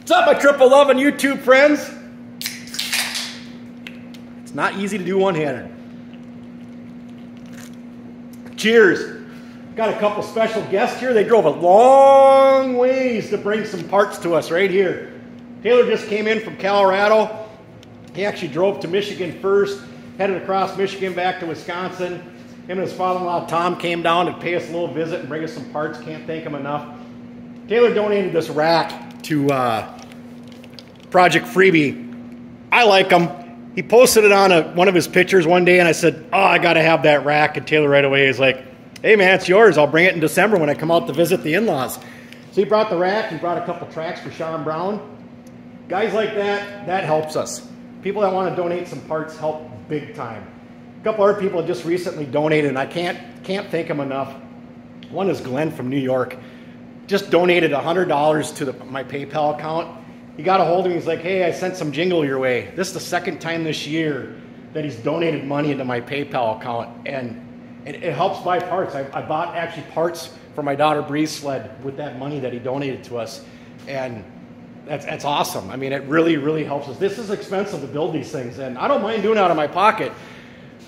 What's up, my Triple Loving YouTube friends? It's not easy to do one-handed. Cheers. Got a couple special guests here. They drove a long ways to bring some parts to us right here. Taylor just came in from Colorado. He actually drove to Michigan first, headed across Michigan back to Wisconsin. Him and his father-in-law Tom came down to pay us a little visit and bring us some parts. Can't thank him enough. Taylor donated this rack to uh, Project Freebie. I like him. He posted it on a, one of his pictures one day, and I said, "Oh, I got to have that rack." And Taylor right away is like, "Hey, man, it's yours. I'll bring it in December when I come out to visit the in-laws." So he brought the rack. He brought a couple tracks for Sean Brown. Guys like that, that helps us. People that want to donate some parts help big time. A couple other people just recently donated, and I can't can't thank them enough. One is Glenn from New York. Just donated $100 to the, my PayPal account he got a hold of me. He's like, hey, I sent some jingle your way. This is the second time this year that he's donated money into my PayPal account. And it, it helps buy parts. I, I, bought actually parts for my daughter Bree's sled with that money that he donated to us. And that's, that's awesome. I mean, it really, really helps us. This is expensive to build these things. And I don't mind doing it out of my pocket.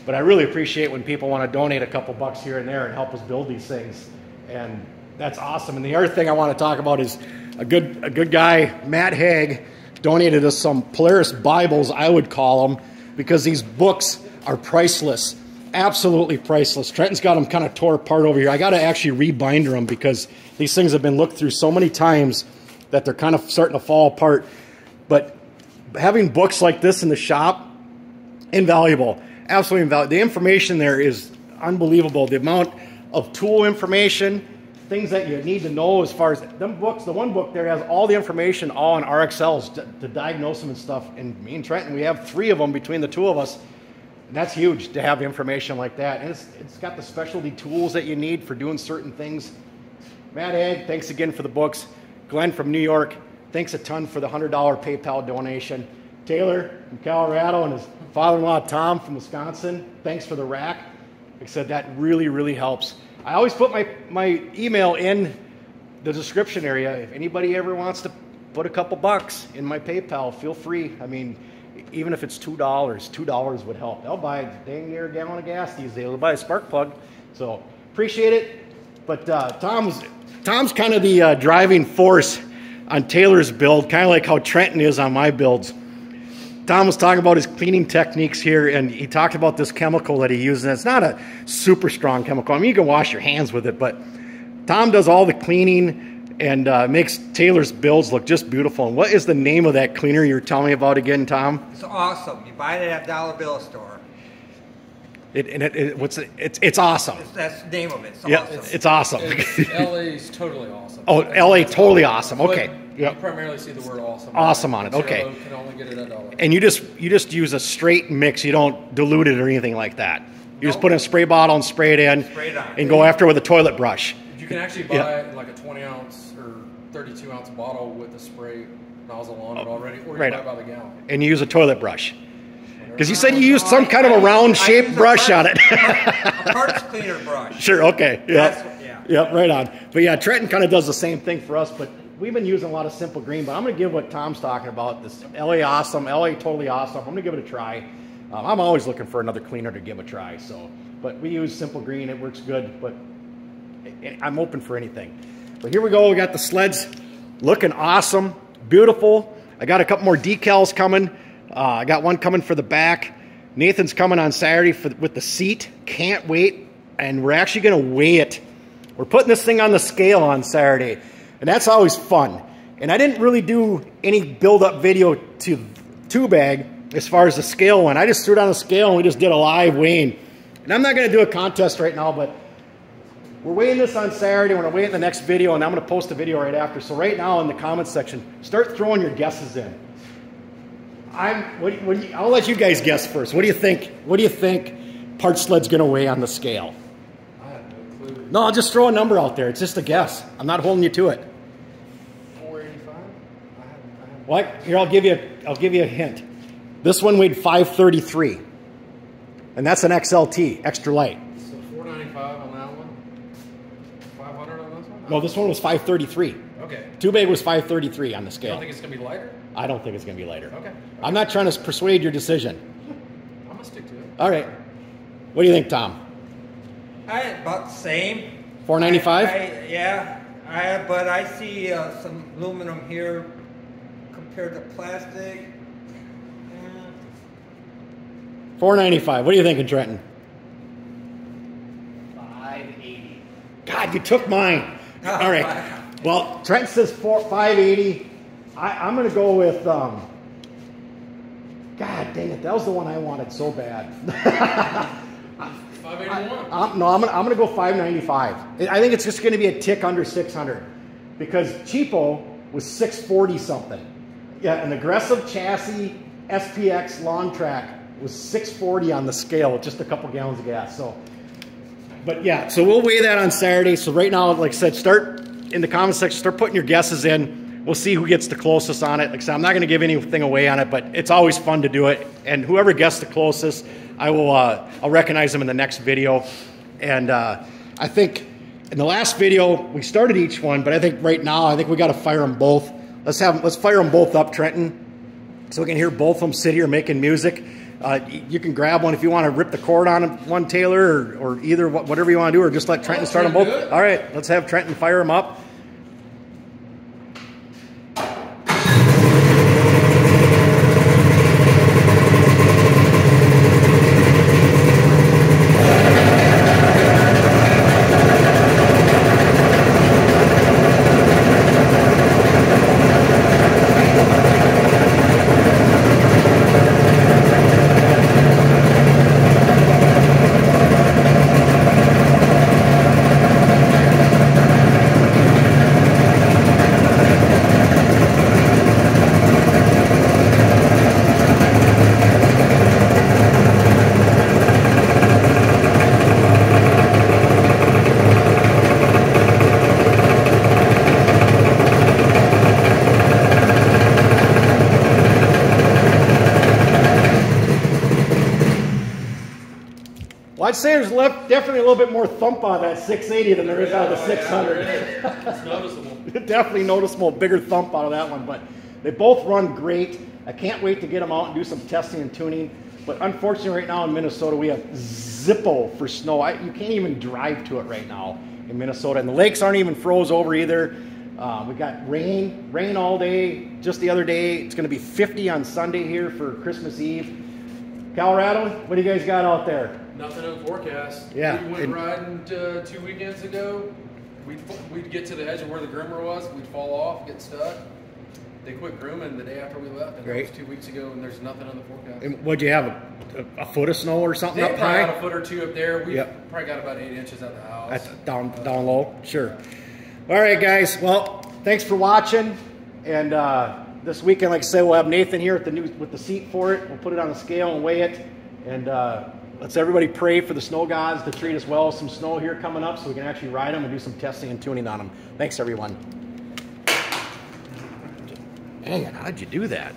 But I really appreciate when people want to donate a couple bucks here and there and help us build these things. And that's awesome. And the other thing I want to talk about is a good, a good guy, Matt Haig, donated us some Polaris Bibles, I would call them, because these books are priceless. Absolutely priceless. Trenton's got them kind of tore apart over here. I got to actually rebinder them because these things have been looked through so many times that they're kind of starting to fall apart. But having books like this in the shop, invaluable. Absolutely invaluable. The information there is unbelievable. The amount of tool information, things that you need to know as far as them books. The one book there has all the information all on RXLs to, to diagnose them and stuff. And me and Trenton, we have three of them between the two of us. And that's huge to have information like that. And it's, it's got the specialty tools that you need for doing certain things. Matt Egg, thanks again for the books. Glenn from New York, thanks a ton for the $100 PayPal donation. Taylor from Colorado and his father-in-law Tom from Wisconsin, thanks for the rack. Like I said, that really, really helps. I always put my, my email in the description area. If anybody ever wants to put a couple bucks in my PayPal, feel free. I mean, even if it's $2, $2 would help. They'll buy dang near a gallon of gas these days. They'll buy a spark plug. So appreciate it. But uh, Tom's, Tom's kind of the uh, driving force on Taylor's build, kind of like how Trenton is on my builds. Tom was talking about his cleaning techniques here, and he talked about this chemical that he uses. And it's not a super strong chemical. I mean, you can wash your hands with it, but Tom does all the cleaning and uh, makes Taylor's builds look just beautiful. And what is the name of that cleaner you were telling me about again, Tom? It's awesome. You buy it at a Dollar Bill store. It, and it, it, what's it, it's it's awesome. It's, that's the name of it. It's yeah, awesome. It's, it's awesome. It's, LA's totally awesome. Oh, LA totally awesome. Okay. But yep. You primarily see the word awesome. Awesome on it. Okay. Can only get it at dollar. And you just you just use a straight mix. You don't dilute it or anything like that. You nope. just put in a spray bottle and spray it in, spray it and go after it with a toilet brush. You can actually buy yeah. like a 20 ounce or 32 ounce bottle with a spray nozzle on it oh, already, or you right. buy by the gallon. And you use a toilet brush. Because you said you used some kind of a round shaped brush on it. a parts cleaner brush. Sure, okay. Yeah. yeah. Yep, right on. But yeah, Trenton kind of does the same thing for us, but we've been using a lot of simple green, but I'm to give what Tom's talking about, this LA Awesome, LA Totally Awesome. I'm to give it a try. Um, I'm always looking for another cleaner to give a try, so. But we use simple green, it works good, but I'm open for anything. But here we go, we got the sleds looking awesome, beautiful. I got a couple more decals coming. Uh, I got one coming for the back. Nathan's coming on Saturday for, with the seat. Can't wait. And we're actually going to weigh it. We're putting this thing on the scale on Saturday. And that's always fun. And I didn't really do any build-up video to two bag as far as the scale went. I just threw it on the scale and we just did a live weighing. And I'm not going to do a contest right now, but we're weighing this on Saturday. We're going to weigh it in the next video, and I'm going to post a video right after. So right now in the comments section, start throwing your guesses in. I'm. What, what you, I'll let you guys guess first. What do you think? What do you think part sled's going to weigh on the scale? I have no clue. No, I'll just throw a number out there. It's just a guess. I'm not holding you to it. 485. What? Here, I'll give you. I'll give you a hint. This one weighed 533, and that's an XLT, extra light. So 495 on that one. 500 on this one. No, this one was 533. Okay. Okay. Too big was 533 on the You scale. don't think it's gonna be lighter? I don't think it's going to be lighter. Okay. I'm not trying to persuade your decision. I'm gonna stick to it. All right. What do you think, Tom? I about the same. 495? I, I- yeah, I, but I see uh, some aluminum here compared to plastic. Mm, 495. What are you thinking, Trenton? 580. God, you took mine. All right. Well, Trent says four, 580. I, I'm going to go with. Um, God dang it, that was the one I wanted so bad. 581. I'm, no, I'm gonna, I'm gonna go 595. I think it's just gonna be a tick under 600 because cheapo was 640 something. Yeah, an aggressive chassis SPX long track was 640 on the scale with just a couple gallons of gas. So, but yeah, so we'll weigh that on Saturday. So right now, like I said, start in the comment section, start putting your guesses in. We'll see who gets the closest on it. Like I said, I'm not going to give anything away on it, but it's always fun to do it. And whoever gets the closest, I will. Uh, I'll recognize them in the next video. And uh, I think in the last video we started each one, but I think right now I think we got to fire them both. Let's have let's fire them both up, Trenton, so we can hear both of them sit here making music. Uh, you can grab one if you want to rip the cord on one, Taylor, or, or either whatever you want to do, or just let Trenton start them both. All right, let's have Trenton fire them up. I'd say there's left definitely a little bit more thump on that 680 than there is out of the 600. It's noticeable. definitely noticeable bigger thump out of that one, but they both run great. I can't wait to get them out and do some testing and tuning. But unfortunately, right now in Minnesota, we have Zippo for snow. I, you can't even drive to it right now in Minnesota, and the lakes aren't even froze over either. Uh, we got rain, rain all day. Just the other day, it's going to be 50 on Sunday here for Christmas Eve. Colorado, what do you guys got out there? Nothing on the forecast. Yeah, We went and- riding uh, two weekends ago. We'd, we'd get to the edge of where the groomer was. We'd fall off, get stuck. They quit grooming the day after we left, and Great. that was two weeks ago. And there's nothing on the forecast. And what'd you have? A, a, a foot of snow or something They up high? got a foot or two up there. We Yep. probably got about eight inches at the house. That's down down low, sure. All right, guys. Well, thanks for watching. And uh, this weekend, like I said, we'll have Nathan here the new with the seat for it. We'll put it on the scale and weigh it. And uh, let's everybody pray for the snow gods to treat us well. Some snow here coming up, so we can actually ride them and do some testing and tuning on them. Thanks, everyone. Dang it! How'd you do that?